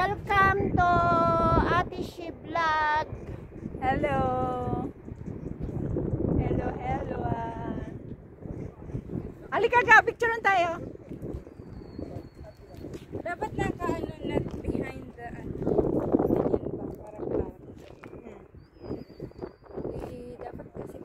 Welcome to Ate She Vlog. Hello. Hello, hello. Alika ka, picture lang tayo. Dapat naka ano not behind the ano. Para para. Hmm. Eh, dapat kasi